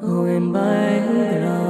Who am I? Who?